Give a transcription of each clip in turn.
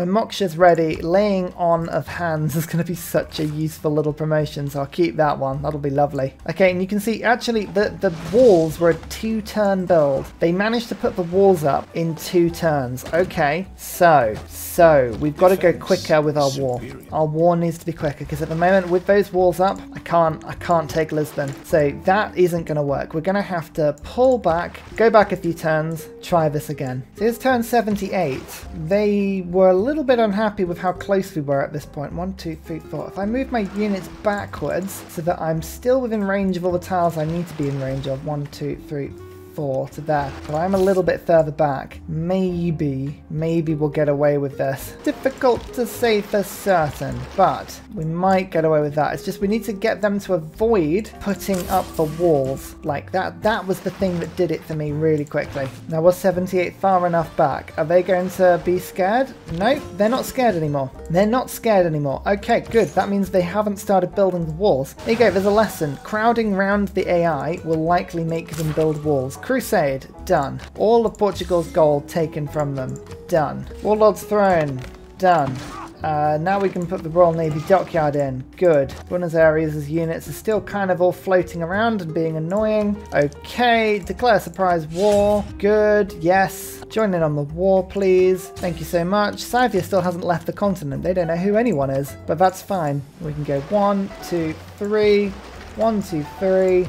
When Moksha's ready, laying on of hands is going to be such a useful little promotion, so I'll keep that one. That'll be lovely. Okay, and you can see actually the, the walls were a two-turn build. They managed to put the walls up in two turns. Okay, so, so, we've got to go quicker with our war. Our war needs to be quicker, because at the moment with those walls up, I can't, I can't take Lisbon. So that isn't going to work. We're going to have to pull back, go back a few turns, try this again. So here's turn 78. They were a little bit unhappy with how close we were at this point. One, two, three, four. If I move my units backwards so that I'm still within range of all the tiles I need to be in range of. One, two, three, four to there. But I'm a little bit further back. Maybe, maybe we'll get away with this. Difficult to say for certain, but we might get away with that. It's just we need to get them to avoid putting up the walls like that. That was the thing that did it for me really quickly. Now was 78 far enough back? Are they going to be scared? No, they're not scared anymore. They're not scared anymore. Okay, good. That means they haven't started building the walls. There you go, there's a lesson. Crowding round the AI will likely make them build walls. Crusade, done. All of Portugal's gold taken from them, done. Warlord's Throne, done. Uh, now we can put the Royal Navy dockyard in. Good. Buenos Aires' units are still kind of all floating around and being annoying. Okay, declare surprise war. Good, yes. Join in on the war, please. Thank you so much. Scythia still hasn't left the continent. They don't know who anyone is, but that's fine. We can go one, two, three. One, two, three.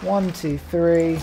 One, two, three.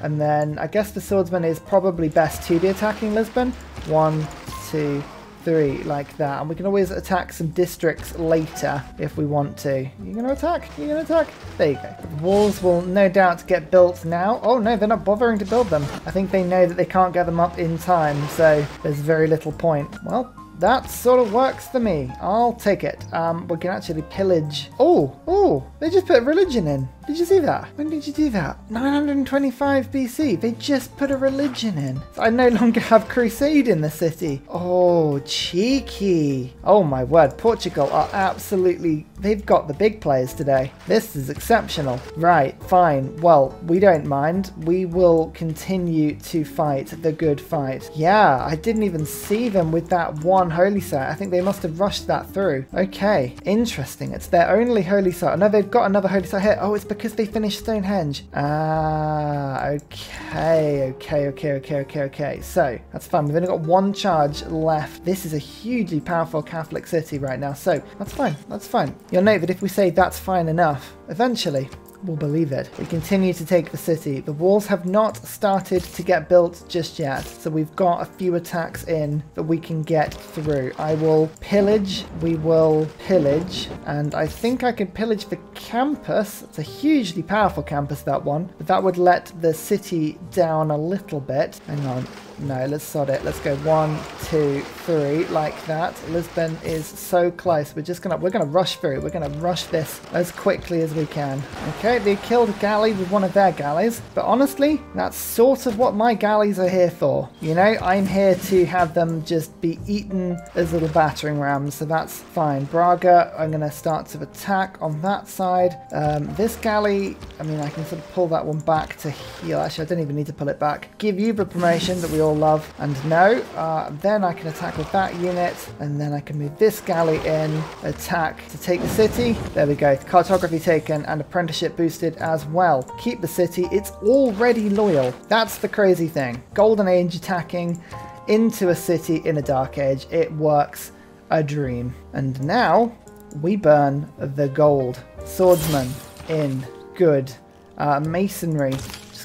And then I guess the swordsman is probably best to be attacking Lisbon. One, two, three, like that. And we can always attack some districts later if we want to. You're gonna attack? You're gonna attack? There you go. Walls will no doubt get built now. Oh no, they're not bothering to build them. I think they know that they can't get them up in time, so there's very little point. Well, that sort of works for me. I'll take it. Um, we can actually pillage. Oh, oh, they just put religion in. Did you see that? When did you do that? 925 BC. They just put a religion in. So I no longer have crusade in the city. Oh, cheeky. Oh my word. Portugal are absolutely... They've got the big players today. This is exceptional. Right, fine. Well, we don't mind. We will continue to fight the good fight. Yeah, I didn't even see them with that one holy site. I think they must have rushed that through. Okay, interesting. It's their only holy site. No, they've got another holy site here. Oh, it's because they finished Stonehenge. Ah, okay, okay, okay, okay, okay, okay. So, that's fine. We've only got one charge left. This is a hugely powerful Catholic city right now. So, that's fine. That's fine. You'll note that if we say that's fine enough, eventually will believe it. We continue to take the city. The walls have not started to get built just yet, so we've got a few attacks in that we can get through. I will pillage, we will pillage, and I think I can pillage the campus. It's a hugely powerful campus, that one, but that would let the city down a little bit. Hang on. No, let's sod it. Let's go one, two, three, like that. Lisbon is so close. We're just gonna we're gonna rush through. We're gonna rush this as quickly as we can. Okay, they killed a galley with one of their galleys, but honestly, that's sort of what my galleys are here for. You know, I'm here to have them just be eaten as little battering rams, so that's fine. Braga, I'm gonna start to attack on that side. Um, this galley, I mean, I can sort of pull that one back to heal. Actually, I don't even need to pull it back. Give you the promotion that we all love. And no, uh, then I can attack with that unit, and then I can move this galley in, attack to take the city. There we go, cartography taken and apprenticeship boosted as well. Keep the city, it's already loyal. That's the crazy thing. Golden Age attacking into a city in a Dark Age, it works a dream. And now we burn the gold. Swordsman in, good. Uh, masonry,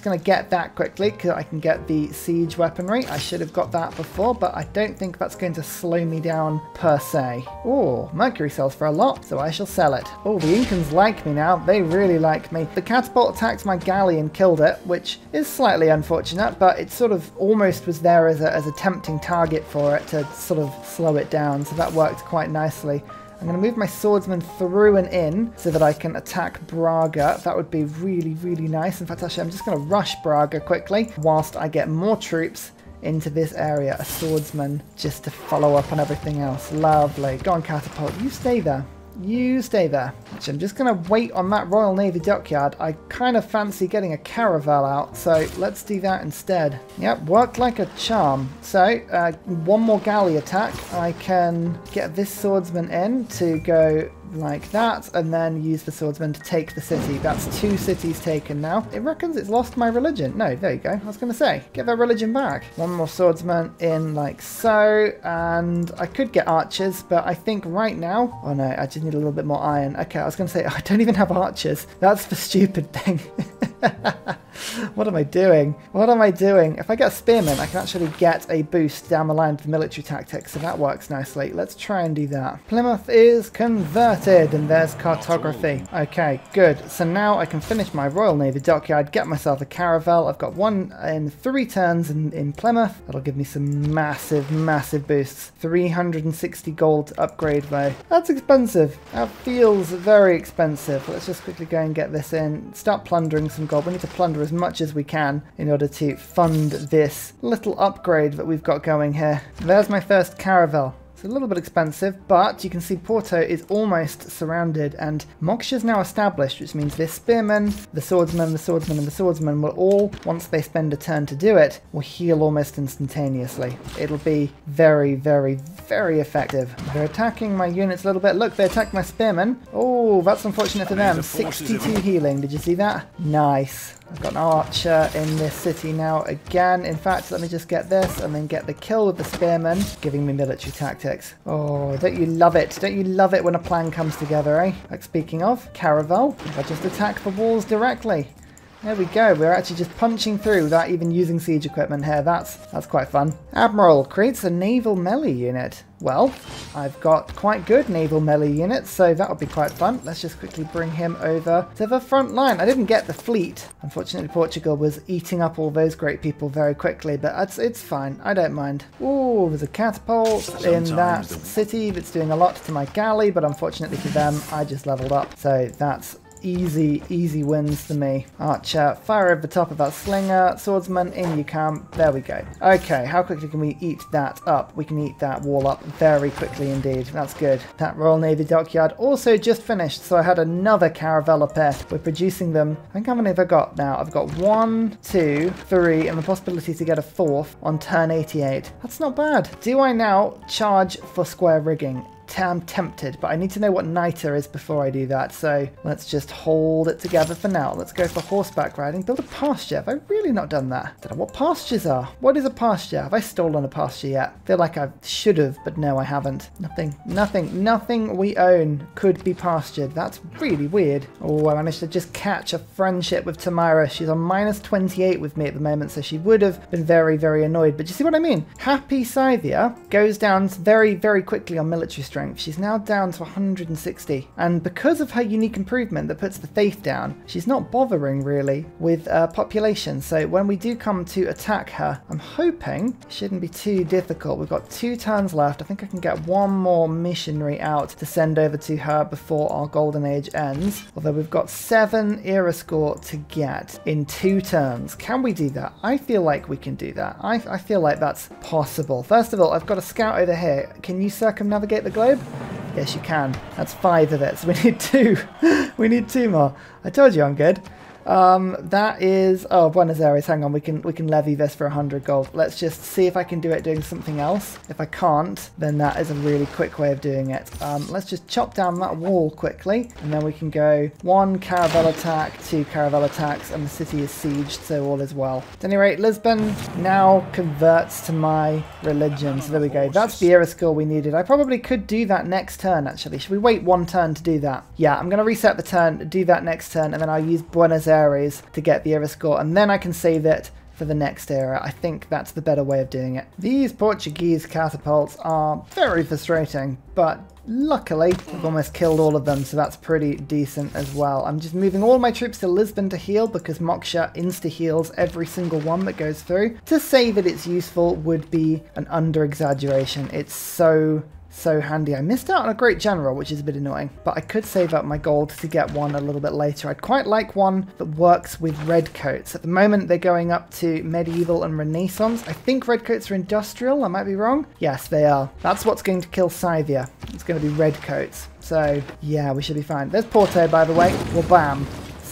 going to get that quickly because I can get the siege weaponry. I should have got that before, but I don't think that's going to slow me down per se. Oh, mercury sells for a lot, so I shall sell it. Oh, the Incans like me now. They really like me. The catapult attacked my galley and killed it, which is slightly unfortunate, but it sort of almost was there as a, as a tempting target for it to sort of slow it down, so that worked quite nicely. I'm going to move my swordsman through and in so that I can attack Braga. That would be really, really nice. In fact, actually, I'm just going to rush Braga quickly whilst I get more troops into this area. A swordsman just to follow up on everything else. Lovely. Go on, Catapult. You stay there. You stay there. Which I'm just going to wait on that Royal Navy dockyard. I kind of fancy getting a caravel out, so let's do that instead. Yep, worked like a charm. So, uh, one more galley attack. I can get this swordsman in to go like that, and then use the swordsman to take the city. That's two cities taken now. It reckons it's lost my religion. No, there you go. I was going to say, get that religion back. One more swordsman in like so, and I could get archers, but I think right now, oh no, I just need a little bit more iron. Okay, I was going to say, I don't even have archers. That's the stupid thing. what am I doing? What am I doing? If I get a spearman, I can actually get a boost down the line for military tactics, so that works nicely. Let's try and do that. Plymouth is converted, and there's cartography. Okay, good. So now I can finish my Royal Navy dockyard, get myself a caravel. I've got one in three turns in, in Plymouth. That'll give me some massive, massive boosts. 360 gold to upgrade though. That's expensive. That feels very expensive. Let's just quickly go and get this in. Start plundering some gold. We need to plunder as much as we can in order to fund this little upgrade that we've got going here. There's my first caravel. It's a little bit expensive, but you can see Porto is almost surrounded, and Moksha is now established, which means this spearman, the swordsman, the swordsman, and the swordsman will all, once they spend a turn to do it, will heal almost instantaneously. It'll be very, very, very effective. They're attacking my units a little bit. Look, they attacked my spearman. Oh, that's unfortunate for them. 62 healing. Did you see that? Nice. I've got an archer in this city now again. In fact, let me just get this and then get the kill with the spearman, giving me military tactics. Oh, don't you love it? Don't you love it when a plan comes together, eh? Like speaking of, Caravel, I just attack the walls directly. There we go, we're actually just punching through without even using siege equipment here. That's that's quite fun. Admiral creates a naval melee unit. Well, I've got quite good naval melee units, so that'll be quite fun. Let's just quickly bring him over to the front line. I didn't get the fleet. Unfortunately, Portugal was eating up all those great people very quickly, but it's, it's fine. I don't mind. Ooh, there's a catapult Sometimes in that city that's doing a lot to my galley, but unfortunately for them, I just leveled up. So that's easy, easy wins for me. Archer, fire over the top of that slinger. Swordsman, in you come. There we go. Okay, how quickly can we eat that up? We can eat that wall up very quickly indeed. That's good. That Royal Navy dockyard also just finished, so I had another caravel pair. We're producing them. I think how many have I got now? I've got one, two, three, and the possibility to get a fourth on turn 88. That's not bad. Do I now charge for square rigging? I'm tempted, but I need to know what niter is before I do that, so let's just hold it together for now. Let's go for horseback riding. Build a pasture. Have I really not done that? Don't know what pastures are. What is a pasture? Have I stolen a pasture yet? Feel like I should have, but no, I haven't. Nothing, nothing, nothing we own could be pastured. That's really weird. Oh, I managed to just catch a friendship with Tamara. She's on minus 28 with me at the moment, so she would have been very, very annoyed. But you see what I mean? Happy Scythia goes down very, very quickly on military strength strength. She's now down to 160. And because of her unique improvement that puts the faith down, she's not bothering really with uh, population. So when we do come to attack her, I'm hoping it shouldn't be too difficult. We've got two turns left. I think I can get one more missionary out to send over to her before our golden age ends. Although we've got seven era score to get in two turns. Can we do that? I feel like we can do that. I, I feel like that's possible. First of all, I've got a scout over here. Can you circumnavigate the globe? Globe? Yes, you can. That's five of it, so we need two. we need two more. I told you I'm good. Um, that is oh Buenos Aires. Hang on, we can we can levy this for hundred gold. Let's just see if I can do it doing something else. If I can't, then that is a really quick way of doing it. Um, let's just chop down that wall quickly, and then we can go one caravel attack, two caravel attacks, and the city is sieged, so all is well. At any rate, Lisbon now converts to my religion. So there we go. That's the era score we needed. I probably could do that next turn. Actually, should we wait one turn to do that? Yeah, I'm gonna reset the turn, do that next turn, and then I'll use Buenos Aires areas to get the era score, and then I can save it for the next era. I think that's the better way of doing it. These Portuguese catapults are very frustrating, but luckily I've almost killed all of them, so that's pretty decent as well. I'm just moving all my troops to Lisbon to heal because Moksha insta-heals every single one that goes through. To say that it's useful would be an under-exaggeration. It's so so handy. I missed out on a great general, which is a bit annoying, but I could save up my gold to get one a little bit later. I'd quite like one that works with redcoats. At the moment, they're going up to medieval and renaissance. I think redcoats are industrial, I might be wrong. Yes, they are. That's what's going to kill Scythia. It's going to be redcoats. So, yeah, we should be fine. There's Porto, by the way. Well, bam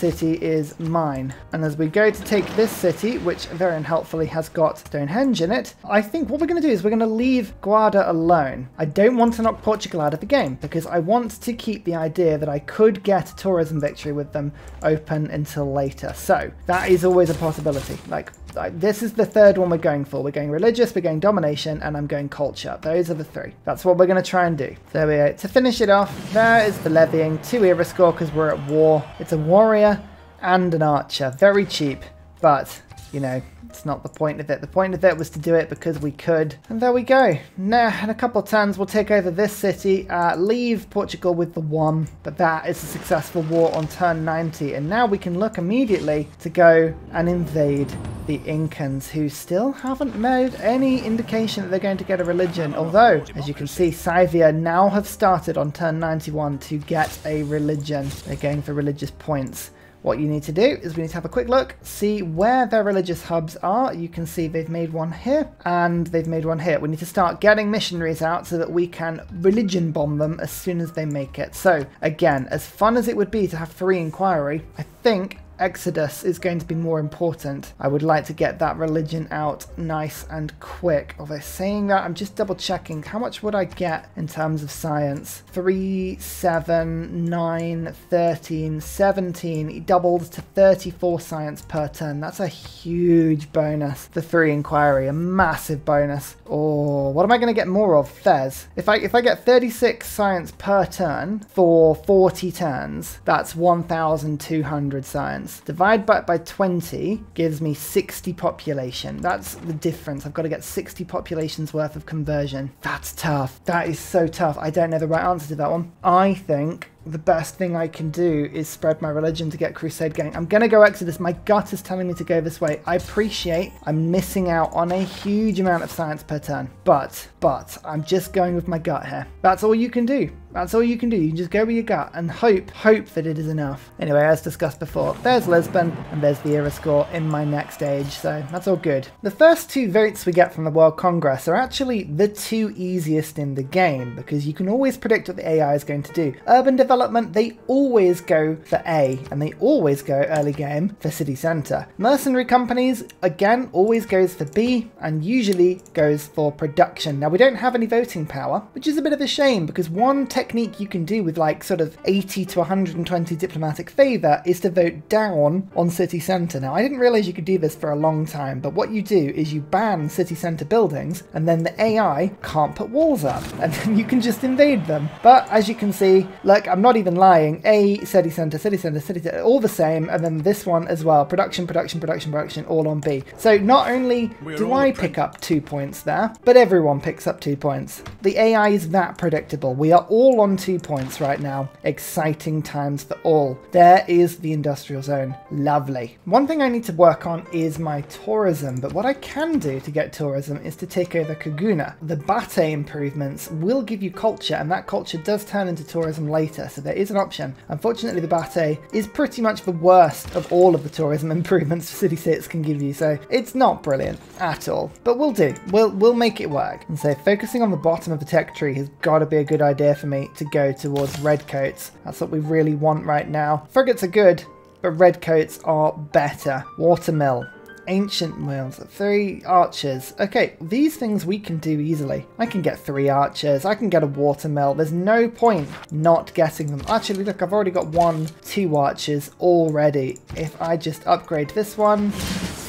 city is mine. And as we go to take this city, which very unhelpfully has got Stonehenge in it, I think what we're going to do is we're going to leave Guarda alone. I don't want to knock Portugal out of the game because I want to keep the idea that I could get a tourism victory with them open until later. So that is always a possibility. Like this is the third one we're going for. We're going religious, we're going domination, and I'm going culture. Those are the three. That's what we're going to try and do. There we go. To finish it off, there is the levying. Two era score because we're at war. It's a warrior and an archer. Very cheap, but, you know, it's not the point of it. The point of it was to do it because we could. And there we go. Now, in a couple of turns, we'll take over this city, uh, leave Portugal with the one, but that is a successful war on turn 90. And now we can look immediately to go and invade the Incans, who still haven't made any indication that they're going to get a religion. Although, as you can see, Scythia now have started on turn 91 to get a religion. They're going for religious points. What you need to do is we need to have a quick look, see where their religious hubs are. You can see they've made one here and they've made one here. We need to start getting missionaries out so that we can religion bomb them as soon as they make it. So again, as fun as it would be to have three inquiry, I think Exodus is going to be more important. I would like to get that religion out nice and quick. Although saying that, I'm just double checking. How much would I get in terms of science? 3, 7, 9, 13, 17. It doubled to 34 science per turn. That's a huge bonus. The 3 inquiry, a massive bonus. Oh, what am I going to get more of? Fez. If I, if I get 36 science per turn for 40 turns, that's 1,200 science science. Divide by, by 20 gives me 60 population. That's the difference. I've got to get 60 populations worth of conversion. That's tough. That is so tough. I don't know the right answer to that one. I think the best thing I can do is spread my religion to get Crusade going. I'm going to go Exodus. My gut is telling me to go this way. I appreciate I'm missing out on a huge amount of science per turn. But, but, I'm just going with my gut here. That's all you can do. That's all you can do. You can just go with your gut and hope, hope that it is enough. Anyway, as discussed before, there's Lisbon and there's the era score in my next age, so that's all good. The first two votes we get from the World Congress are actually the two easiest in the game because you can always predict what the AI is going to do. Urban development, they always go for A and they always go early game for city centre. Mercenary companies, again, always goes for B and usually goes for production. Now, we don't have any voting power, which is a bit of a shame because one technique you can do with like sort of 80 to 120 diplomatic favour is to vote down on city centre. Now, I didn't realise you could do this for a long time, but what you do is you ban city centre buildings and then the AI can't put walls up and then you can just invade them. But as you can see, look, I'm not even lying, A, city centre, city centre, city centre, all the same, and then this one as well, production, production, production, production, all on B. So not only do I pick up two points there, but everyone picks up two points. The AI is that predictable. We are all all on two points right now. Exciting times for all. There is the industrial zone. Lovely. One thing I need to work on is my tourism, but what I can do to get tourism is to take over Caguana. The Batey improvements will give you culture, and that culture does turn into tourism later, so there is an option. Unfortunately, the Batey is pretty much the worst of all of the tourism improvements Civ 6 can give you, so it's not brilliant at all. But we'll do. We'll, we'll make it work. And so focusing on the bottom of the tech tree has got to be a good idea for me to go towards redcoats. That's what we really want right now. Frigates are good, but redcoats are better. Watermill. Ancient mills, three archers. Okay, these things we can do easily. I can get three archers, I can get a watermill. There's no point not getting them. Actually, look, I've already got one, two archers already. If I just upgrade this one,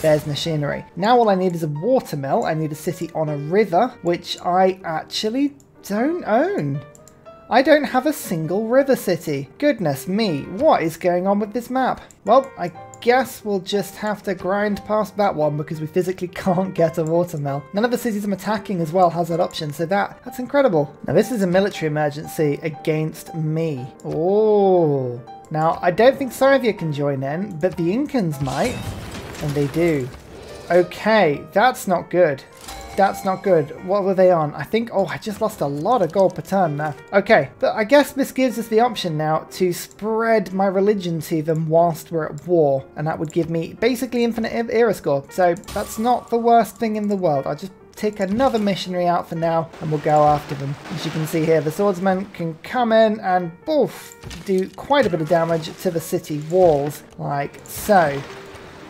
there's machinery. Now all I need is a watermill. I need a city on a river, which I actually don't own. I don't have a single river city. Goodness me, what is going on with this map? Well, I guess we'll just have to grind past that one because we physically can't get a watermill. None of the cities I'm attacking as well has that option, so that that's incredible. Now this is a military emergency against me. Oh. Now, I don't think Scythia can join in, but the Incans might, and they do. Okay, that's not good. That's not good. What were they on? I think, oh, I just lost a lot of gold per turn there. Okay, but I guess this gives us the option now to spread my religion to them whilst we're at war. And that would give me basically infinite era score. So that's not the worst thing in the world. I'll just take another missionary out for now and we'll go after them. As you can see here, the swordsman can come in and boof, do quite a bit of damage to the city walls, like so.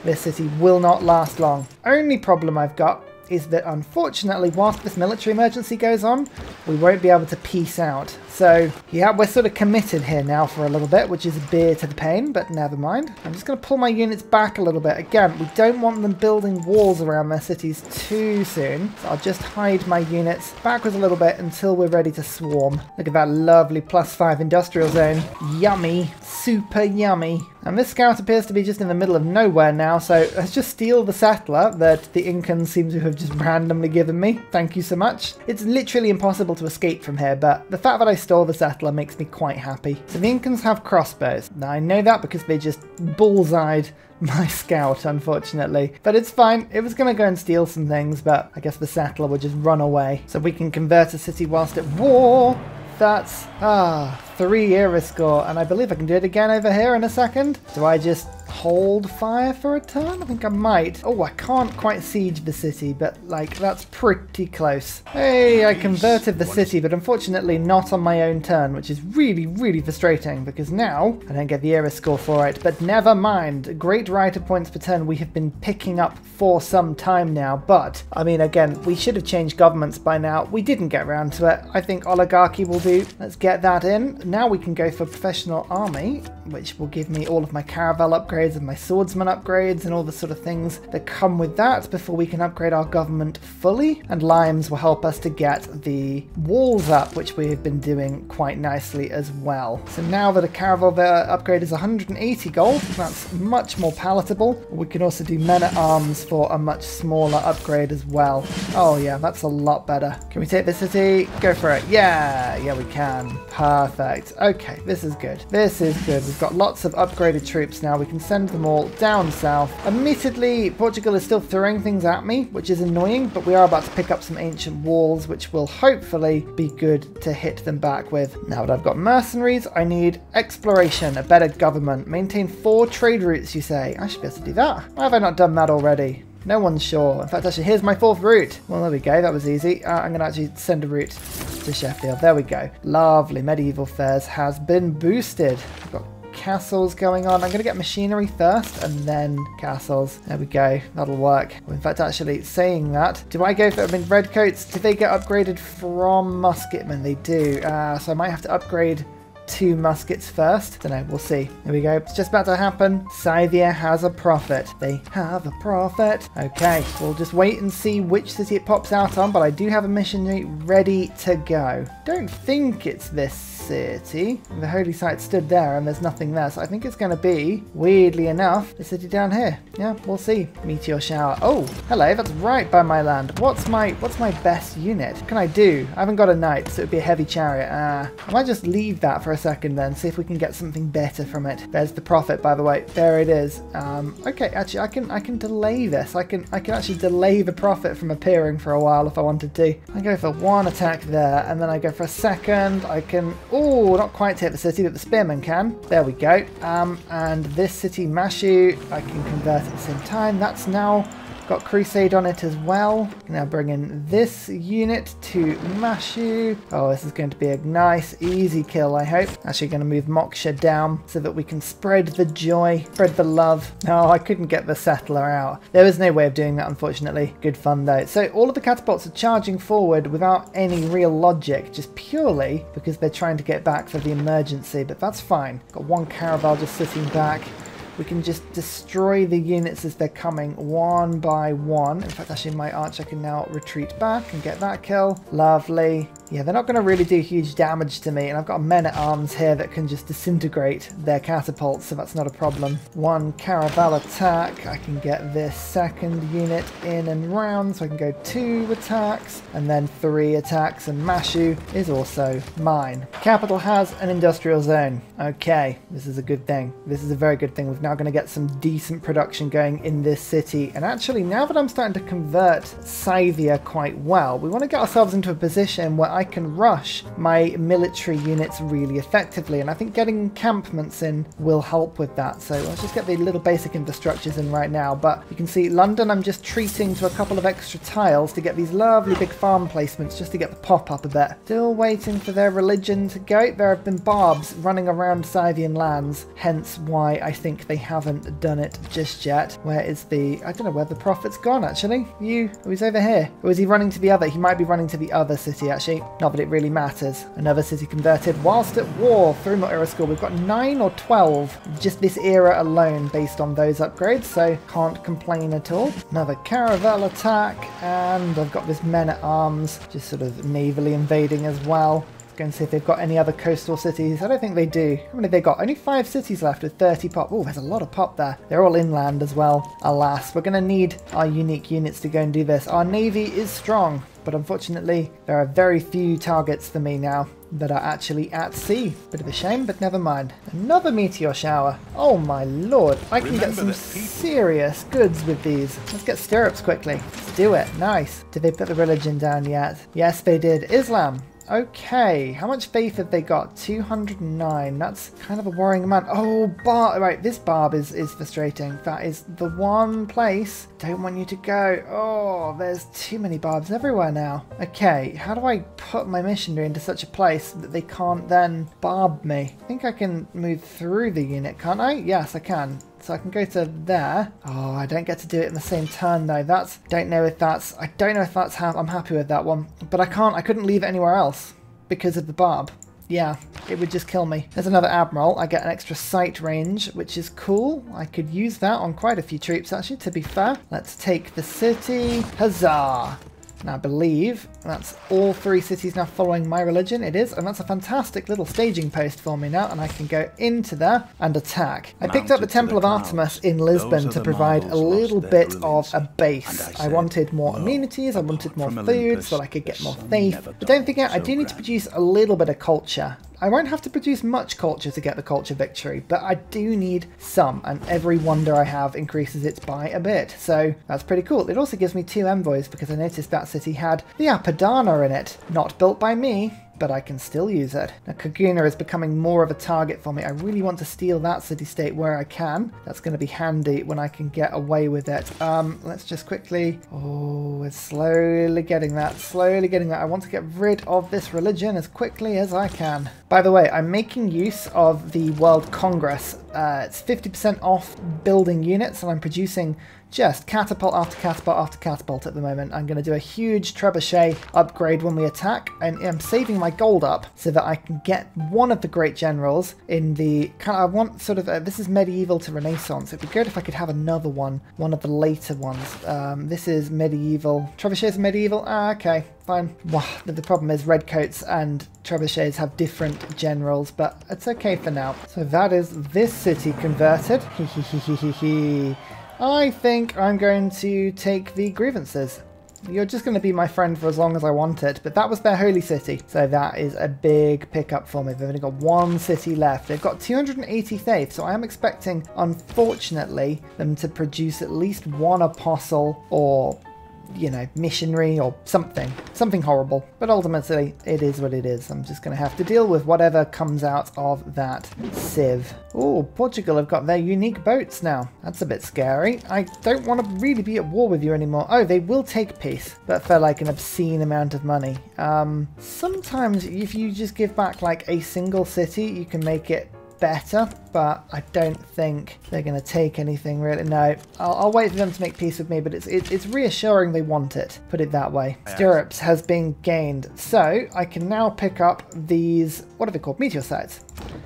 This city will not last long. Only problem I've got is that unfortunately, whilst this military emergency goes on, we won't be able to peace out. So, yeah, we're sort of committed here now for a little bit, which is a beer to the pain, but never mind. I'm just going to pull my units back a little bit. Again, we don't want them building walls around their cities too soon, so I'll just hide my units backwards a little bit until we're ready to swarm. Look at that lovely plus five industrial zone. Yummy. Super yummy. And this scout appears to be just in the middle of nowhere now, so let's just steal the settler that the Incans seem to have just randomly given me. Thank you so much. It's literally impossible to escape from here, but the fact that I stole the settler makes me quite happy. So the Incans have crossbows. Now I know that because they just bullseyed my scout, unfortunately. But it's fine. It was going to go and steal some things, but I guess the settler would just run away. So we can convert a city whilst at war. That's, ah, three era score, and I believe I can do it again over here in a second. Do I just hold fire for a turn? I think I might. Oh, I can't quite siege the city, but like that's pretty close. Hey, I converted the city, but unfortunately not on my own turn, which is really, really frustrating because now I don't get the era score for it. But never mind. Great writer points per turn we have been picking up for some time now. But I mean, again, we should have changed governments by now. We didn't get around to it. I think oligarchy will do. Let's get that in. Now we can go for professional army, which will give me all of my caravel upgrades and my swordsman upgrades and all the sort of things that come with that before we can upgrade our government fully. And limes will help us to get the walls up, which we have been doing quite nicely as well. So now that a caravel upgrade is 180 gold, that's much more palatable. We can also do men at arms for a much smaller upgrade as well. Oh yeah, that's a lot better. Can we take the city? Go for it. Yeah, yeah we can. Perfect. Okay, this is good. This is good. We've got lots of upgraded troops now. We can send send them all down south. Admittedly, Portugal is still throwing things at me, which is annoying, but we are about to pick up some ancient walls, which will hopefully be good to hit them back with. Now that I've got mercenaries, I need exploration, a better government. Maintain four trade routes, you say? I should be able to do that. Why have I not done that already? No one's sure. In fact, actually, here's my fourth route. Well, there we go. That was easy. Uh, I'm going to actually send a route to Sheffield. There we go. Lovely. Medieval Fairs has been boosted. I've got castles going on. I'm going to get machinery first and then castles. There we go. That'll work. in fact, actually, saying that, do I go for, I mean, redcoats, do they get upgraded from musketmen? They do. Uh, so I might have to upgrade two muskets first. Don't know, we'll see. There we go. It's just about to happen. Scythia has a prophet. They have a prophet. Okay, we'll just wait and see which city it pops out on, but I do have a missionary ready to go. Don't think it's this city. The holy site stood there and there's nothing there, so I think it's going to be, weirdly enough, the city down here. Yeah, we'll see. Meteor shower. Oh, hello, that's right by my land. What's my what's my best unit? What can I do? I haven't got a knight, so it would be a heavy chariot. Uh, I might just leave that for a second then, see if we can get something better from it. There's the prophet, by the way. There it is. Um, okay, actually, I can I can delay this. I can I can actually delay the prophet from appearing for a while if I wanted to. I go for one attack there, and then I go for a second. I can Oh, not quite hit the city, but the spearman can. There we go. Um, and this city, Mashu, I can convert at the same time. That's now Got Crusade on it as well. Now bring in this unit to Mashu. Oh, this is going to be a nice, easy kill, I hope. Actually going to move Moksha down so that we can spread the joy, spread the love. No, I couldn't get the settler out. There was no way of doing that, unfortunately. Good fun, though. So all of the catapults are charging forward without any real logic, just purely because they're trying to get back for the emergency, but that's fine. Got one caravel just sitting back. We can just destroy the units as they're coming one by one. In fact, actually my archer can now retreat back and get that kill. Lovely. Yeah, they're not going to really do huge damage to me, and I've got men-at-arms here that can just disintegrate their catapults, so that's not a problem. One caravel attack, I can get this second unit in and round, so I can go two attacks, and then three attacks, and Mashu is also mine. Capital has an industrial zone. Okay, this is a good thing. This is a very good thing. We're now going to get some decent production going in this city, and actually, now that I'm starting to convert Scythia quite well, we want to get ourselves into a position where I can rush my military units really effectively. And I think getting encampments in will help with that. So let's just get the little basic infrastructures in right now. But you can see London, I'm just treating to a couple of extra tiles to get these lovely big farm placements just to get the pop up a bit. Still waiting for their religion to go. There have been barbs running around Scythian lands, hence why I think they haven't done it just yet. Where is the... I don't know where the prophet's gone, actually. You... Oh, he's over here. Or is he running to the other? He might be running to the other city, actually. Not that it really matters. Another city converted whilst at war through my era score. We've got 9 or 12 just this era alone based on those upgrades, so can't complain at all. Another caravel attack, and I've got this men-at-arms just sort of navally invading as well. Go and see if they've got any other coastal cities. I don't think they do. How many have they got? Only five cities left with 30 pop. Oh, there's a lot of pop there. They're all inland as well. Alas, we're going to need our unique units to go and do this. Our navy is strong, but unfortunately, there are very few targets for me now that are actually at sea. Bit of a shame, but never mind. Another meteor shower. Oh my lord, I can Remember get some serious goods with these. Let's get stirrups quickly. Let's do it. Nice. Did they put the religion down yet? Yes, they did. Islam. Okay, how much faith have they got? 209. That's kind of a worrying amount. Oh, Barb. Right, this Barb is, is frustrating. That is the one place I don't want you to go. Oh, there's too many Barbs everywhere now. Okay, how do I put my missionary into such a place that they can't then barb me? I think I can move through the unit, can't I? Yes, I can. So I can go to there. Oh, I don't get to do it in the same turn though. That's, don't know if that's, I don't know if that's how, I'm happy with that one. But I can't, I couldn't leave it anywhere else because of the barb. Yeah, it would just kill me. There's another Admiral. I get an extra sight range, which is cool. I could use that on quite a few troops, actually, to be fair. Let's take the city. Huzzah! And I believe that's all three cities now following my religion. It is, and that's a fantastic little staging post for me now, and I can go into there and attack. I picked up the Temple the of Artemis in Lisbon to provide a little bit of a base. I, I, wanted more amenities, I wanted more food so I could get more faith. But don't forget, I do need to produce a little bit of culture. I won't have to produce much culture to get the culture victory, but I do need some, and every wonder I have increases it by a bit, so that's pretty cool. It also gives me two envoys because I noticed that city had the Apadana in it, not built by me, but I can still use it. Now Caguana is becoming more of a target for me. I really want to steal that city-state where I can. That's going to be handy when I can get away with it. Um, let's just quickly... Oh, we're slowly getting that, slowly getting that. I want to get rid of this religion as quickly as I can. By the way, I'm making use of the World Congress. Uh, it's 50% off building units and I'm producing just catapult after catapult after catapult at the moment. I'm going to do a huge trebuchet upgrade when we attack, and I'm saving my gold up so that I can get one of the great generals in the kind of, I want sort of, a, this is medieval to renaissance. It'd be good if I could have another one, one of the later ones. Um, this is medieval. Trebuchets medieval? Ah, okay fine. Well, the problem is redcoats and trebuchets have different generals, but it's okay for now. So that is this city converted. I think I'm going to take the grievances. You're just going to be my friend for as long as I want it, but that was their holy city. So that is a big pickup for me. They've only got one city left. They've got 280 faith, so I am expecting, unfortunately, them to produce at least one apostle or you know, missionary or something. Something horrible. But ultimately, it is what it is. I'm just going to have to deal with whatever comes out of that sieve. Oh, Portugal have got their unique boats now. That's a bit scary. I don't want to really be at war with you anymore. Oh, they will take peace, but for like an obscene amount of money. Um, sometimes if you just give back like a single city, you can make it better, but I don't think they're going to take anything really. No, I'll, I'll, wait for them to make peace with me, but it's, it, it's reassuring they want it, put it that way. Stirrups has been gained, so I can now pick up these, what are they called, meteor sites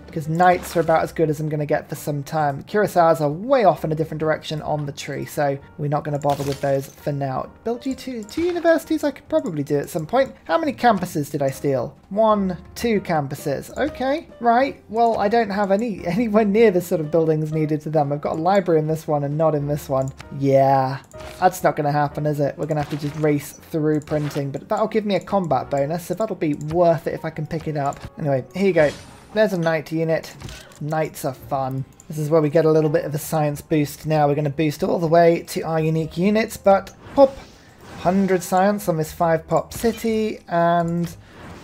because knights are about as good as I'm going to get for some time. Cuirassiers are way off in a different direction on the tree, so we're not going to bother with those for now. Build you two, two universities I could probably do at some point. How many campuses did I steal? One, two campuses. Okay, right. Well, I don't have any anywhere near the sort of buildings needed to them. I've got a library in this one and not in this one. Yeah, that's not going to happen, is it? We're going to have to just race through printing, but that'll give me a combat bonus, so that'll be worth it if I can pick it up. Anyway, here you go. There's a knight unit. Knights are fun. This is where we get a little bit of a science boost now. We're going to boost all the way to our unique units, but pop 100 science on this 5 pop city, and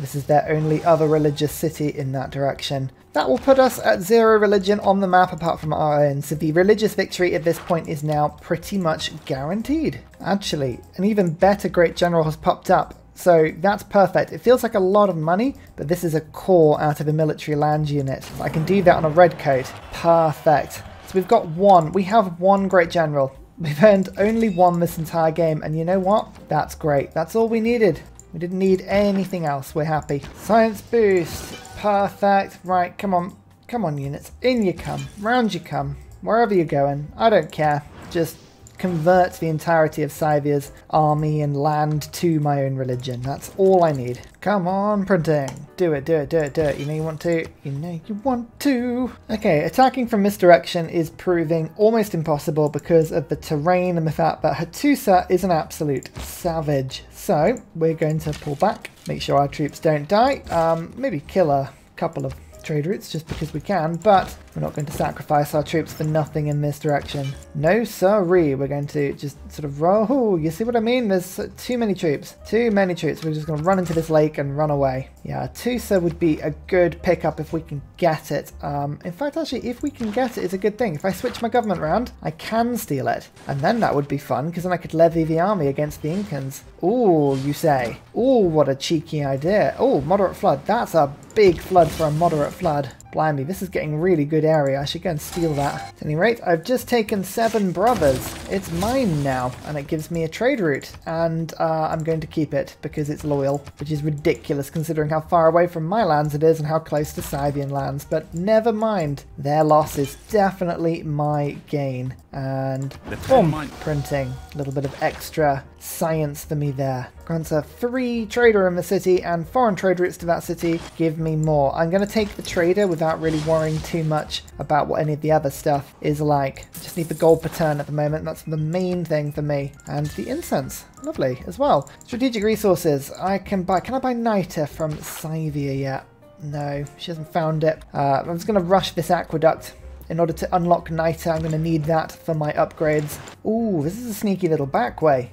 This is their only other religious city in that direction. That will put us at zero religion on the map apart from our own, so the religious victory at this point is now pretty much guaranteed. Actually, an even better Great General has popped up, so that's perfect. It feels like a lot of money, but this is a core out of a military land unit. I can do that on a red coat. Perfect. So we've got one. We have one Great General. We've earned only one this entire game, and you know what? That's great. That's all we needed. We didn't need anything else. We're happy. Science boost. Perfect. Right, come on. Come on, units. In you come. Round you come. Wherever you're going. I don't care. Just convert the entirety of Scythia's army and land to my own religion. That's all I need. Come on, printing. Do it, do it, do it, do it. You know you want to. You know you want to. Okay, attacking from misdirection is proving almost impossible because of the terrain and the fact that Hattusa is an absolute savage. So, we're going to pull back make sure our troops don't die. Um, maybe kill a couple of trade routes just because we can, but we're not going to sacrifice our troops for nothing in this direction. No sirree, we're going to just sort of roll. You see what I mean? There's too many troops. Too many troops. We're just going to run into this lake and run away. Yeah, Tusa would be a good pickup if we can get it. Um, in fact, actually, if we can get it, it's a good thing. If I switch my government around, I can steal it. And then that would be fun, because then I could levy the army against the Incans. Ooh, you say. Ooh, what a cheeky idea. Oh, moderate flood. That's a big flood for a moderate flood. Blimey, this is getting really good area. I should go and steal that. At any rate, I've just taken seven brothers. It's mine now, and it gives me a trade route. And uh, I'm going to keep it because it's loyal, which is ridiculous considering how far away from my lands it is and how close to Scythian lands. But never mind. Their loss is definitely my gain. And boom, printing. A little bit of extra science for me there. Grants a free trader in the city and foreign trade routes to that city give me more. I'm going to take the trader without really worrying too much about what any of the other stuff is like. Just need the gold per turn at the moment. That's the main thing for me. And the incense. Lovely as well. Strategic resources. I can buy... Can I buy Niter from Scythia yet? No, she hasn't found it. Uh, I'm just going to rush this aqueduct in order to unlock Niter, I'm going to need that for my upgrades. Ooh, this is a sneaky little back way.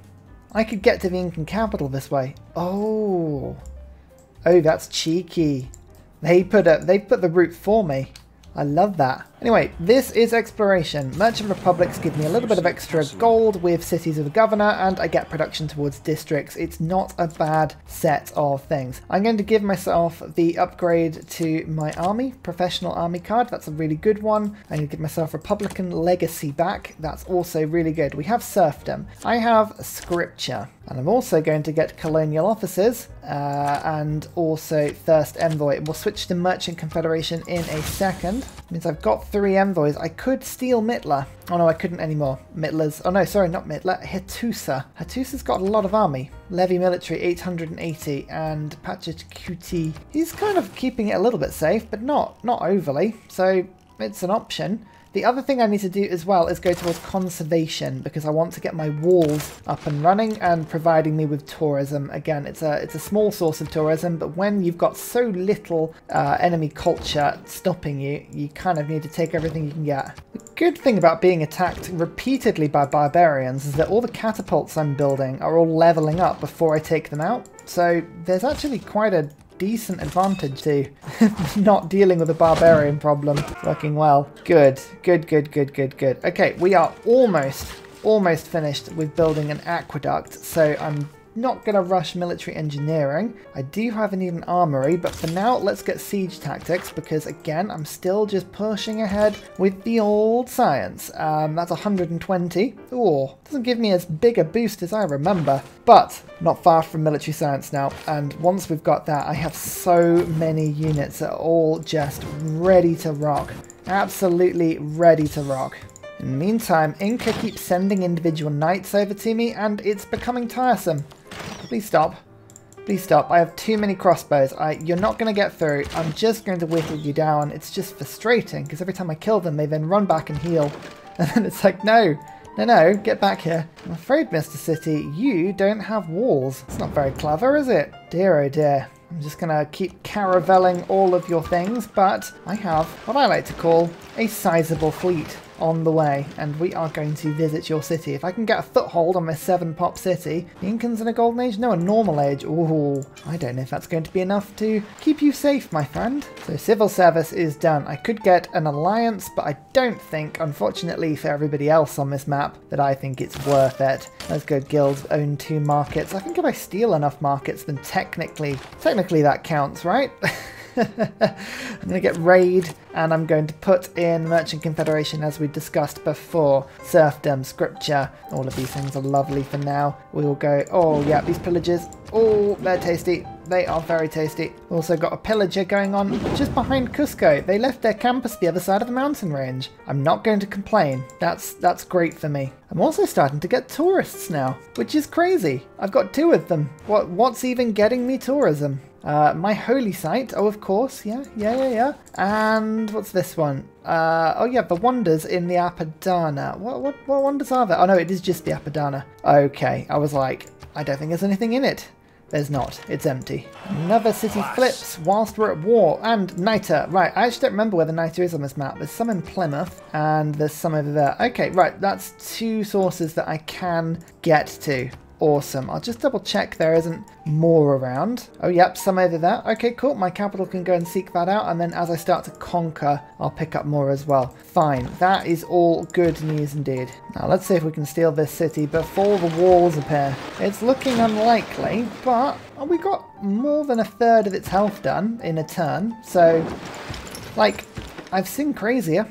I could get to the Incan capital this way. Oh. Oh, that's cheeky. They put a, they put the route for me. I love that. Anyway, this is exploration. Merchant Republics give me a little bit of extra gold with cities of the governor, and I get production towards districts. It's not a bad set of things. I'm going to give myself the upgrade to my army, professional army card. That's a really good one. I'm going to give myself Republican legacy back. That's also really good. We have serfdom. I have scripture. And I'm also going to get colonial officers uh, and also Thirst Envoy. We'll switch to Merchant Confederation in a second. It means I've got three envoys. I could steal Mittler. Oh no, I couldn't anymore. Mittler's... Oh no, sorry, not Mittler. Hattusa. Hattusa's got a lot of army. Levy military 880 and Pachacuti. He's kind of keeping it a little bit safe, but not, not overly. So it's an option. The other thing I need to do as well is go towards conservation because I want to get my walls up and running and providing me with tourism. Again, it's a it's a small source of tourism, but when you've got so little uh, enemy culture stopping you, you kind of need to take everything you can get. The good thing about being attacked repeatedly by barbarians is that all the catapults I'm building are all leveling up before I take them out. So there's actually quite a decent advantage to not dealing with a barbarian problem working well. Good, good, good, good, good, good. Okay, we are almost, almost finished with building an aqueduct, so I'm not going to rush military engineering. I do have an armory, but for now, let's get siege tactics because, again, I'm still just pushing ahead with the old science. Um, that's 120. Oh, doesn't give me as big a boost as I remember, but not far from military science now. And once we've got that, I have so many units that are all just ready to rock. Absolutely ready to rock. In the meantime, Inca keeps sending individual knights over to me, and it's becoming tiresome. Please stop. Please stop. I have too many crossbows. I, you're not going to get through. I'm just going to whittle you down. It's just frustrating because every time I kill them, they then run back and heal. And then it's like, no, no, no, get back here. I'm afraid, Mr. City, you don't have walls. It's not very clever, is it? Dear, oh dear. I'm just going to keep caravelling all of your things, but I have what I like to call a sizable fleet. On the way, and we are going to visit your city. If I can get a foothold on my seven pop city, the Incans in a golden age? No, a normal age. Ooh, I don't know if that's going to be enough to keep you safe, my friend. So civil service is done. I could get an alliance, but I don't think, unfortunately for everybody else on this map, that I think it's worth it. Let's go guilds own two markets. I think if I steal enough markets, then technically, technically that counts, right? I'm going to get Raid and I'm going to put in Merchant Confederation as we discussed before. Serfdom, Scripture, all of these things are lovely for now. We will go, oh yeah, these pillages, oh, they're tasty. They are very tasty. Also got a pillager going on just behind Cusco. They left their campus the other side of the mountain range. I'm not going to complain. That's that's great for me. I'm also starting to get tourists now, which is crazy. I've got two of them. What what's even getting me tourism? Uh, my holy site, oh of course, yeah, yeah, yeah, yeah. And what's this one? Uh, oh yeah, the wonders in the Apadana. What, what, what wonders are there? Oh no, it is just the Apadana. Okay, I was like, I don't think there's anything in it. There's not. It's empty. Another city flips whilst we're at war. And Niter. Right, I actually don't remember where the Niter is on this map. There's some in Plymouth and there's some over there. Okay, right, that's two sources that I can get to. Awesome. I'll just double check there isn't more around. Oh, yep, some over there. Okay, cool. My capital can go and seek that out. And then as I start to conquer, I'll pick up more as well. Fine. That is all good news indeed. Now, let's see if we can steal this city before the walls appear. It's looking unlikely, but we got more than a third of its health done in a turn. So, like, I've seen crazier.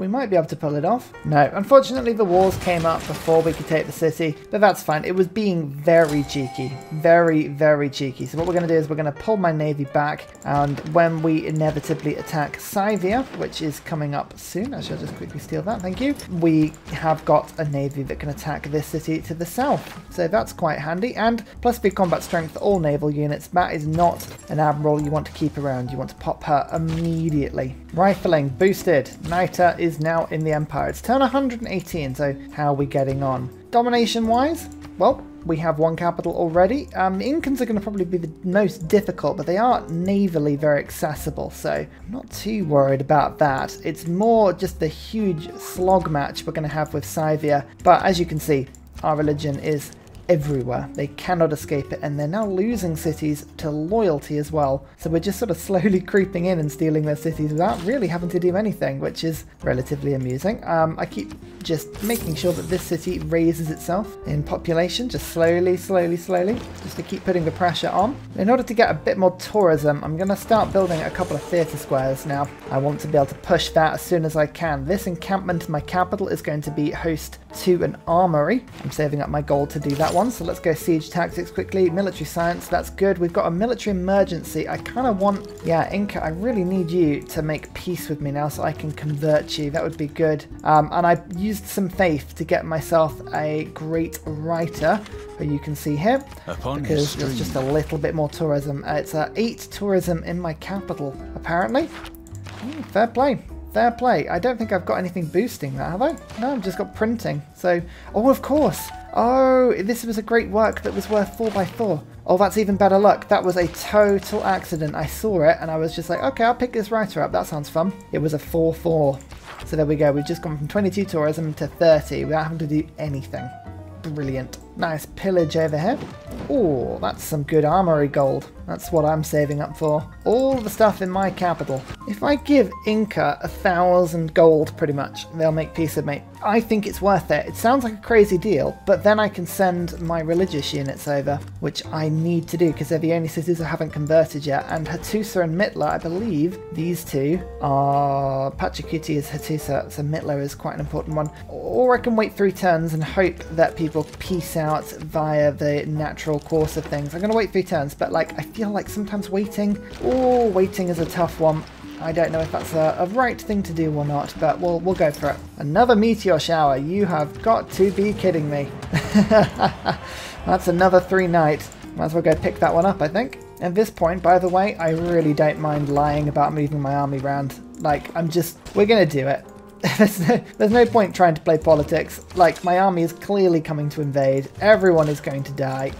We might be able to pull it off. No, unfortunately the walls came up before we could take the city, but that's fine. It was being very cheeky. Very, very cheeky. So what we're going to do is we're going to pull my navy back, and when we inevitably attack Scythia, which is coming up soon, I shall just quickly steal that, thank you, we have got a navy that can attack this city to the south. So that's quite handy, and plus three combat strength all naval units. That is not an admiral you want to keep around. You want to pop her immediately. Rifling, boosted. Niter is now in the Empire. It's turn 118, so how are we getting on? Domination-wise, well, we have one capital already. Um, the Incans are going to probably be the most difficult, but they are navally very accessible, so I'm not too worried about that. It's more just the huge slog match we're going to have with Scythia, but as you can see, our religion is everywhere. They cannot escape it, and they're now losing cities to loyalty as well. So we're just sort of slowly creeping in and stealing their cities without really having to do anything, which is relatively amusing. Um, I keep just making sure that this city raises itself in population, just slowly, slowly, slowly, just to keep putting the pressure on. In order to get a bit more tourism, I'm going to start building a couple of theatre squares now. I want to be able to push that as soon as I can. This encampment, my capital, is going to be host to an armory. I'm saving up my gold to do that one one, so let's go siege tactics quickly. Military science, that's good. We've got a military emergency. I kind of want, yeah, Inca, I really need you to make peace with me now so I can convert you. That would be good. Um, and I used some faith to get myself a great writer, who you can see here, Upon because there's just a little bit more tourism. Uh, it's uh, 8 tourism in my capital, apparently. Ooh, fair play. Fair play. I don't think I've got anything boosting that, have I? No, I've just got printing. So, oh, of course. Oh, this was a great work that was worth 4x4. Oh, that's even better luck. That was a total accident. I saw it and I was just like, okay, I'll pick this writer up. That sounds fun. It was a 4-4. So there we go. We've just gone from 22 tourism to 30 without having to do anything. Brilliant. Nice pillage over here. Oh, that's some good armory gold. That's what I'm saving up for. All the stuff in my capital. If I give Inca a thousand gold, pretty much, they'll make peace with me. I think it's worth it. It sounds like a crazy deal, but then I can send my religious units over, which I need to do because they're the only cities I haven't converted yet. And Hattusa and Mitla, I believe these two are... Pachacuti is Hattusa, so Mitla is quite an important one. Or I can wait three turns and hope that people peace out via the natural course of things. I'm going to wait three turns, but like I feel like sometimes waiting, oh, waiting is a tough one. I don't know if that's a, a, right thing to do or not, but we'll, we'll go for it. Another meteor shower. You have got to be kidding me. that's another three night. Might as well go pick that one up, I think. At this point, by the way, I really don't mind lying about moving my army around. Like, I'm just... We're going to do it. there's, no, there's no point trying to play politics. Like, my army is clearly coming to invade. Everyone is going to die.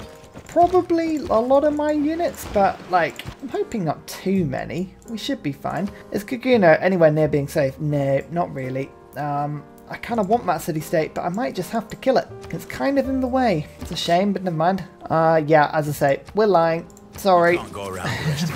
Probably a lot of my units, but, like, I'm hoping not too many. We should be fine. Is Caguana anywhere near being safe? No, not really. Um, I kind of want that city-state, but I might just have to kill it. It's kind of in the way. It's a shame, but never mind. Uh, yeah, as I say, we're lying. Sorry.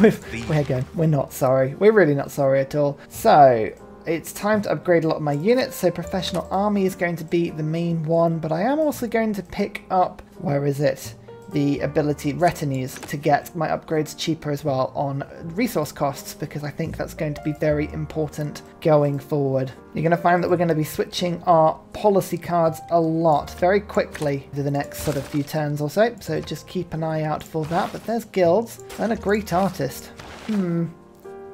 we're, we're going. We're not sorry. We're really not sorry at all. So, it's time to upgrade a lot of my units, so Professional Army is going to be the main one, but I am also going to pick up, where is it? the ability retinues to get my upgrades cheaper as well on resource costs because I think that's going to be very important going forward. You're going to find that we're going to be switching our policy cards a lot very quickly to the next sort of few turns or so, so just keep an eye out for that. But there's guilds and a great artist. Hmm,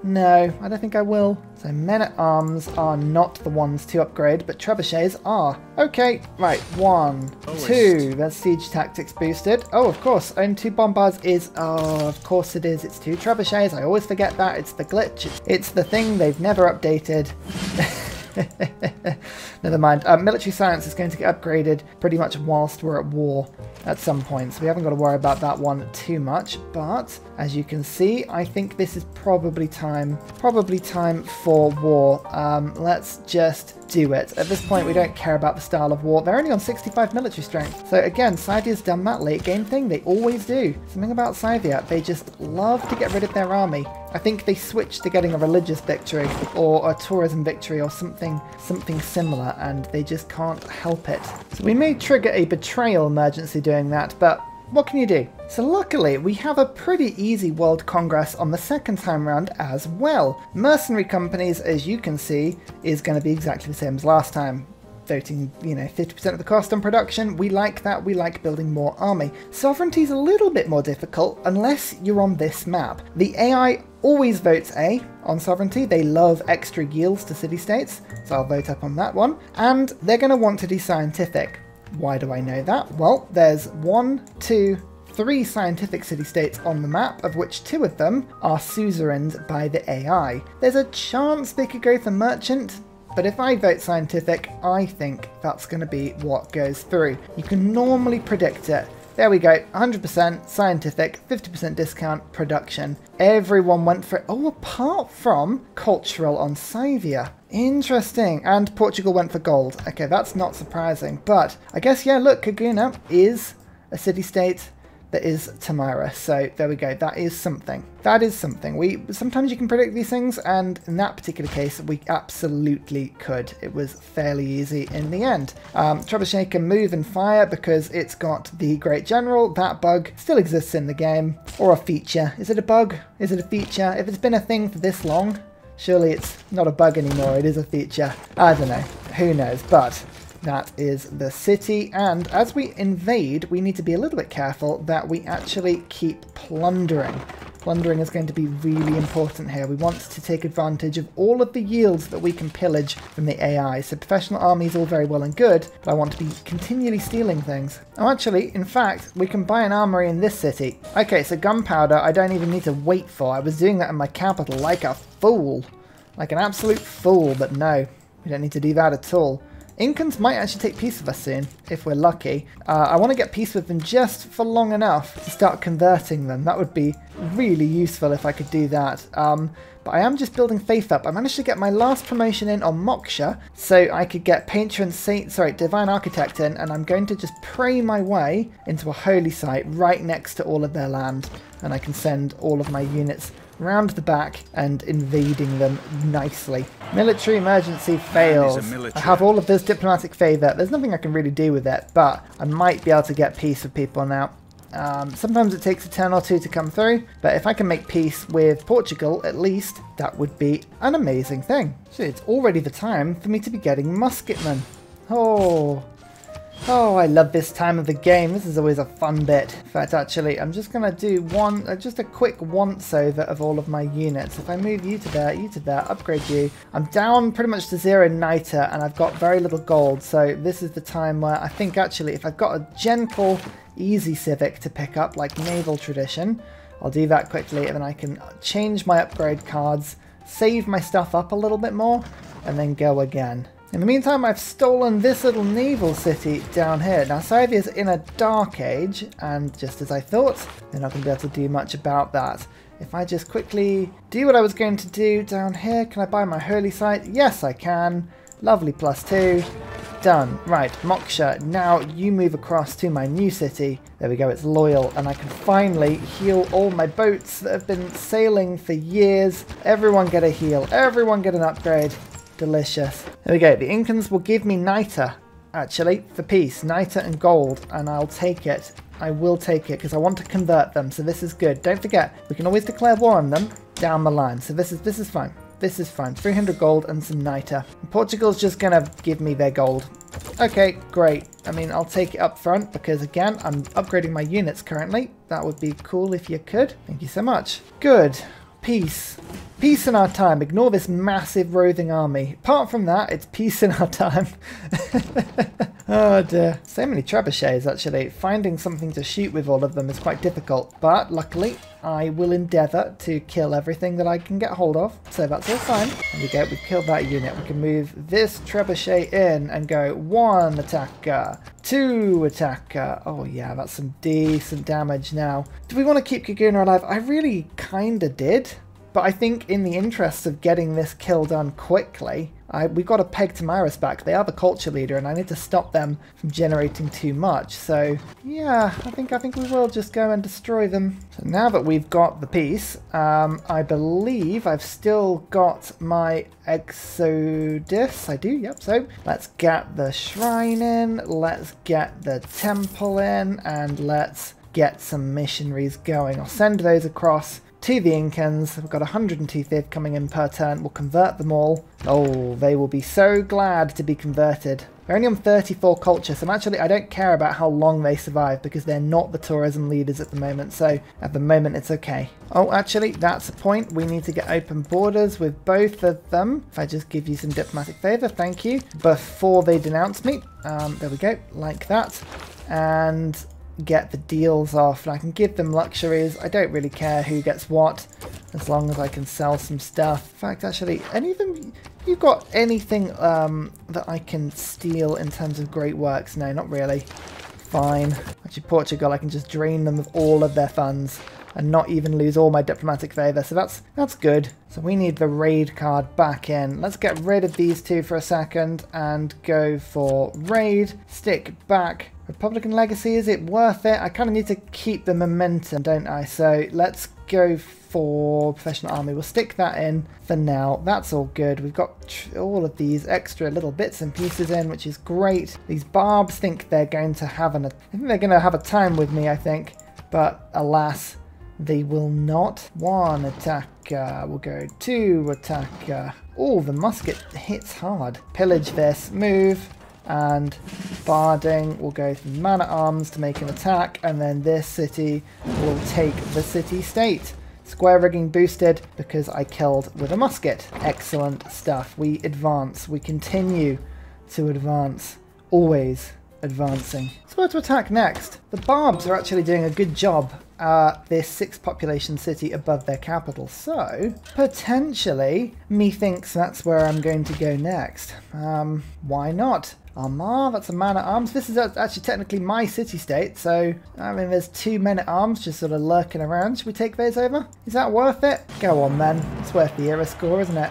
no, I don't think I will. So men-at-arms are not the ones to upgrade, but trebuchets are. Okay, right, One, two. that's siege tactics boosted. Oh, of course, own two bombards is, oh, of course it is, it's two trebuchets, I always forget that, it's the glitch, it's the thing they've never updated. Never mind. Uh, military science is going to get upgraded pretty much whilst we're at war at some point, so we haven't got to worry about that one too much. But as you can see, I think this is probably time, probably time for war. Um, let's just do it. At this point, we don't care about the style of war. They're only on 65 military strength. So again, Scythia's done that late game thing. They always do. Something about Scythia, they just love to get rid of their army. I think they switched to getting a religious victory or a tourism victory or something something similar and they just can't help it. So we may trigger a betrayal emergency doing that, but what can you do? So luckily, we have a pretty easy World Congress on the second time round as well. Mercenary companies, as you can see, is going to be exactly the same as last time voting, you know, 50% of the cost on production. We like that. We like building more army. Sovereignty is a little bit more difficult unless you're on this map. The AI always votes A on sovereignty. They love extra yields to city-states, so I'll vote up on that one. And they're going to want to do scientific. Why do I know that? Well, there's one, two, three scientific city-states on the map, of which two of them are suzerained by the AI. There's a chance they could go for merchant, but if I vote scientific, I think that's going to be what goes through. You can normally predict it. There we go, 100% scientific, 50% discount production. Everyone went for it. Oh, apart from cultural on Scythia. Interesting. And Portugal went for gold. Okay, that's not surprising. But I guess, yeah, look, Caguana is a city-state that is Tamara. So there we go. That is something. That is something. We Sometimes you can predict these things, and in that particular case, we absolutely could. It was fairly easy in the end. Um, Trebuchet can move and fire because it's got the Great General. That bug still exists in the game. Or a feature. Is it a bug? Is it a feature? If it's been a thing for this long, surely it's not a bug anymore. It is a feature. I don't know. Who knows? But that is the city, and as we invade, we need to be a little bit careful that we actually keep plundering. Plundering is going to be really important here. We want to take advantage of all of the yields that we can pillage from the AI. So professional army is all very well and good, but I want to be continually stealing things. Oh, actually, in fact, we can buy an armory in this city. Okay, so gunpowder I don't even need to wait for. I was doing that in my capital like a fool. Like an absolute fool, but no, we don't need to do that at all. Incans might actually take peace with us soon, if we're lucky. Uh, I want to get peace with them just for long enough to start converting them. That would be really useful if I could do that. Um, but I am just building faith up. I managed to get my last promotion in on Moksha, so I could get Patron Saint, sorry, Divine Architect in, and I'm going to just pray my way into a holy site right next to all of their land, and I can send all of my units round the back and invading them nicely. Military emergency fails. I have all of this diplomatic favour. There's nothing I can really do with it, but I might be able to get peace with people now. Um, sometimes it takes a turn or two to come through, but if I can make peace with Portugal, at least, that would be an amazing thing. So it's already the time for me to be getting musketmen. Oh, Oh, I love this time of the game. This is always a fun bit. In fact, actually, I'm just going to do one, uh, just a quick once-over of all of my units. If I move you to there, you to there, upgrade you. I'm down pretty much to zero niter, and I've got very little gold. So this is the time where I think, actually, if I've got a gentle, easy civic to pick up, like Naval Tradition, I'll do that quickly, and then I can change my upgrade cards, save my stuff up a little bit more, and then go again. In the meantime, I've stolen this little naval city down here. Now, Scythia's in a dark age, and just as I thought, they're not going to be able to do much about that. If I just quickly do what I was going to do down here, can I buy my holy site? Yes, I can. Lovely plus two. done. Right, Moksha, now you move across to my new city. There we go, it's loyal, and I can finally heal all my boats that have been sailing for years. Everyone get a heal, everyone get an upgrade. Delicious. There we go, the Incans will give me Niter, actually, for peace. Niter and gold, and I'll take it. I will take it because I want to convert them, so this is good. Don't forget, we can always declare war on them down the line, so this is this is fine. This is fine. 300 gold and some niter. Portugal's just going to give me their gold. Okay, great. I mean, I'll take it up front because, again, I'm upgrading my units currently. That would be cool if you could. Thank you so much. Good. Peace. Peace in our time. Ignore this massive roving army. Apart from that, it's peace in our time. oh dear. So many trebuchets actually. Finding something to shoot with all of them is quite difficult. But luckily, I will endeavour to kill everything that I can get hold of. So that's all fine. There we go. We've killed that unit. We can move this trebuchet in and go one attacker, two attacker. Oh yeah, that's some decent damage now. Do we want to keep Caguana alive? I really kind of did. But I think in the interest of getting this kill done quickly, I, we got to peg Tomyris back. They are the culture leader, and I need to stop them from generating too much. So yeah, I think I think we will just go and destroy them. So now that we've got the peace, um, I believe I've still got my Exodus. I do, yep. So let's get the shrine in. Let's get the temple in, and let's get some missionaries going. I'll send those across to the Incans. We've got 102 Thiv coming in per turn. We'll convert them all. Oh, they will be so glad to be converted. They're only on 34 culture, so actually I don't care about how long they survive because they're not the tourism leaders at the moment, so at the moment it's okay. Oh, actually, that's a point. We need to get open borders with both of them. If I just give you some diplomatic favour, thank you. Before they denounce me. Um, there we go, like that. And get the deals off and I can give them luxuries. I don't really care who gets what as long as I can sell some stuff. In fact, actually, any of them, you've got anything um, that I can steal in terms of great works? No, not really. Fine. Actually, Portugal, I can just drain them of all of their funds and not even lose all my diplomatic favour. So that's that's good. So we need the raid card back in. Let's get rid of these two for a second and go for raid. Stick back Republican Legacy, is it worth it? I kind of need to keep the momentum, don't I? So let's go for Professional Army. We'll stick that in for now. That's all good. We've got all of these extra little bits and pieces in, which is great. These Barbs think they're going to have an... I think they're going to have a time with me, I think. But alas, they will not. One attack. We'll go two attack. Oh, the musket hits hard. Pillage this. Move and Barding will go to Man-at-Arms to make an attack, and then this city will take the city-state. Square rigging boosted because I killed with a musket. Excellent stuff. We advance. We continue to advance. Always advancing. So where to attack next? The Barbs are actually doing a good job uh, this six population city above their capital. So, potentially, methinks that's where I'm going to go next. Um, why not? Armagh, that's a man-at-arms. This is actually technically my city-state, so, I mean, there's two men-at-arms just sort of lurking around. Should we take those over? Is that worth it? Go on, then. It's worth the era score, isn't it?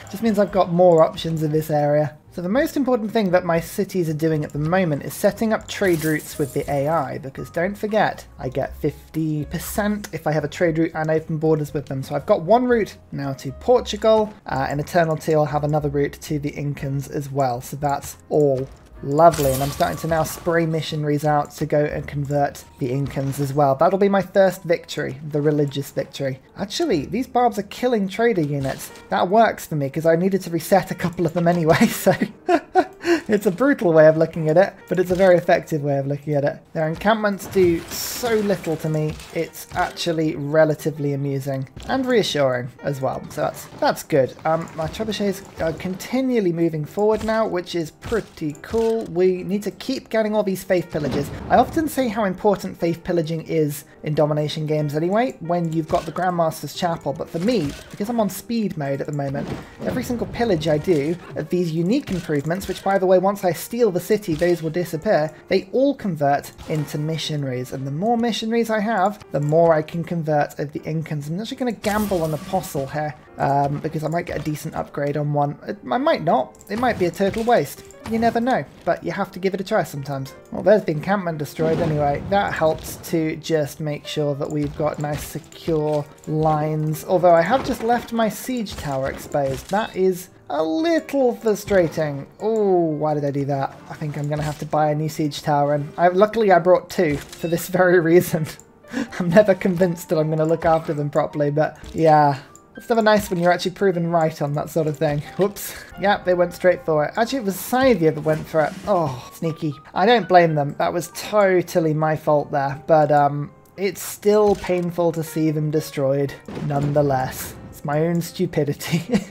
just means I've got more options in this area. So the most important thing that my cities are doing at the moment is setting up trade routes with the AI, because don't forget, I get 50% if I have a trade route and open borders with them. So I've got one route now to Portugal, uh, and Eternal I'll have another route to the Incans as well. So that's all Lovely, and I'm starting to now spray missionaries out to go and convert the Incans as well. That'll be my first victory, the religious victory. Actually, these barbs are killing trader units. That works for me because I needed to reset a couple of them anyway, so... it's a brutal way of looking at it, but it's a very effective way of looking at it. Their encampments do so little to me, it's actually relatively amusing and reassuring as well. So that's that's good. Um, my trebuchets are continually moving forward now, which is pretty cool. We need to keep getting all these faith pillages. I often say how important faith pillaging is in domination games anyway, when you've got the Grandmaster's Chapel, but for me, because I'm on speed mode at the moment, every single pillage I do of these unique improvements, which by the way, once I steal the city, those will disappear, they all convert into missionaries, and the more missionaries I have, the more I can convert of the Incans. I'm actually going to gamble on Apostle here, um, because I might get a decent upgrade on one. I might not. It might be a total waste. you never know. But you have to give it a try sometimes. Well, there's the encampment destroyed anyway. That helps to just make sure that we've got nice secure lines. Although I have just left my siege tower exposed. That is a little frustrating. Oh, why did I do that? I think I'm going to have to buy a new siege tower, and I, luckily I brought two for this very reason. I'm never convinced that I'm going to look after them properly, but yeah. It's never nice when you're actually proven right on that sort of thing. Whoops. Yep, they went straight for it. Actually, it was Scythia that went for it. Oh, sneaky. I don't blame them. That was totally my fault there. But um, it's still painful to see them destroyed, nonetheless. It's my own stupidity.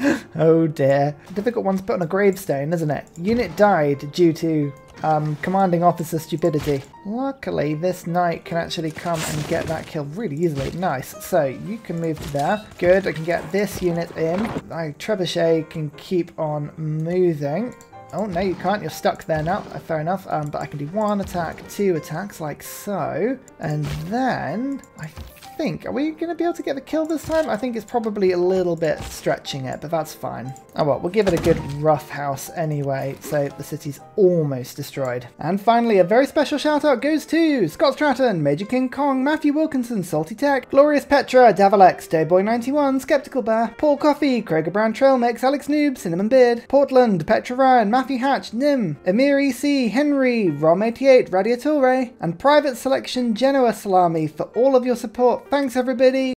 oh dear. Difficult one to put on a gravestone, isn't it? Unit died due to um, commanding officer stupidity. Luckily, this knight can actually come and get that kill really easily. Nice. So, you can move to there. Good, I can get this unit in. My trebuchet can keep on moving. Oh, no, you can't. You're stuck there now. Uh, fair enough. Um, but I can do one attack, two attacks, like so. And then I think, are we going to be able to get the kill this time? I think it's probably a little bit stretching it, but that's fine. Oh well, we'll give it a good rough house anyway, so the city's almost destroyed. And finally, a very special shout out goes to Scott Stratton, Major King Kong, Matthew Wilkinson, Salty Tech, Glorious Petra, Davalex, Dayboy91, Skeptical Bear, Paul Coffey, Craig Brown Trail Mix, Alex Noob, Cinnamon Beard, Portland, Petra Ryan, Matthew Hatch, Nim, Emir EC, Henry, Rom88, Radiature, and Private Selection Genoa Salami for all of your support Thanks, everybody.